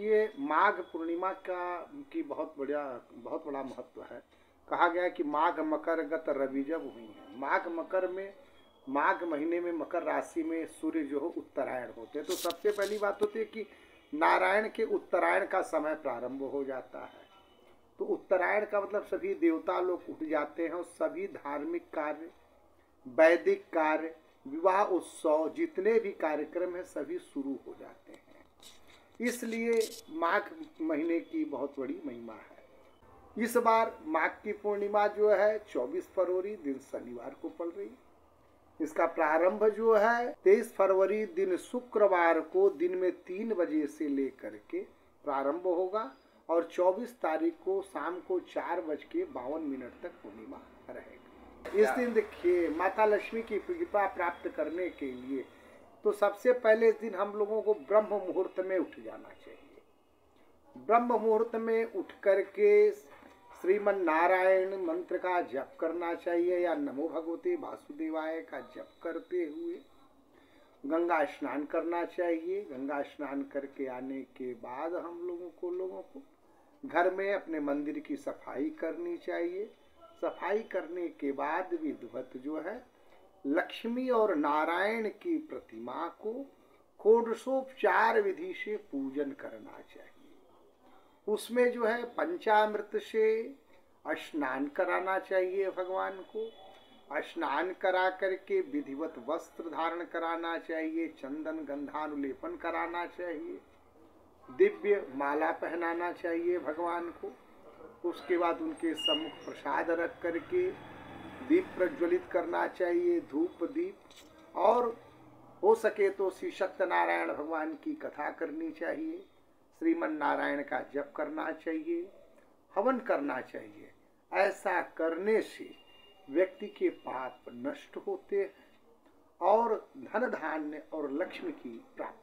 देखिए माघ पूर्णिमा का की बहुत बढ़िया, बहुत बड़ा महत्व है। कहा गया कि माघ मकर गत रवि जब हुई है। माघ मकर में, माघ महीने में मकर राशि में सूर्य जो हो उत्तरायण होते हैं। तो सबसे पहली बात होती है कि नारायण के उत्तरायण का समय प्रारंभ हो जाता है। तो उत्तरायण का मतलब सभी देवता लोग उठ जाते हैं और सभी धार्मिक कार्य, वैदिक कार्य, विवाह उत्सव जितने भी कार्यक्रम हैं सभी शुरू हो जाते हैं। इसलिए माघ महीने की बहुत बड़ी महिमा है। इस बार माघ की पूर्णिमा जो है 24 फरवरी दिन शनिवार को पड़ रही इसका प्रारंभ जो है 23 फरवरी दिन शुक्रवार को दिन में तीन बजे से लेकर के प्रारंभ होगा और 24 तारीख को शाम को चार बज के बावन मिनट तक पूर्णिमा रहेगा। इस दिन देखिए माता लक्ष्मी की कृपा प्राप्त करने के लिए तो सबसे पहले इस दिन हम लोगों को ब्रह्म मुहूर्त में उठ जाना चाहिए। ब्रह्म मुहूर्त में उठ करके श्रीमन नारायण मंत्र का जप करना चाहिए या नमो भगवते वासुदेवाय का जप करते हुए गंगा स्नान करना चाहिए। गंगा स्नान करके आने के बाद हम लोगों को लोगों को घर में अपने मंदिर की सफ़ाई करनी चाहिए। सफ़ाई करने के बाद विधवत जो है लक्ष्मी और नारायण की प्रतिमा को षोडशोपचार विधि से पूजन करना चाहिए। उसमें जो है पंचामृत से स्नान कराना चाहिए भगवान को। स्नान करा करके विधिवत वस्त्र धारण कराना चाहिए, चंदन गंधानुलेपन कराना चाहिए, दिव्य माला पहनाना चाहिए भगवान को। उसके बाद उनके सम्मुख प्रसाद रख करके दीप प्रज्वलित करना चाहिए, धूप दीप। और हो सके तो श्री सत्यनारायण भगवान की कथा करनी चाहिए श्रीमन नारायण का जप करना चाहिए, हवन करना चाहिए। ऐसा करने से व्यक्ति के पाप नष्ट होते हैं और धन धान्य और लक्ष्मी की प्राप्ति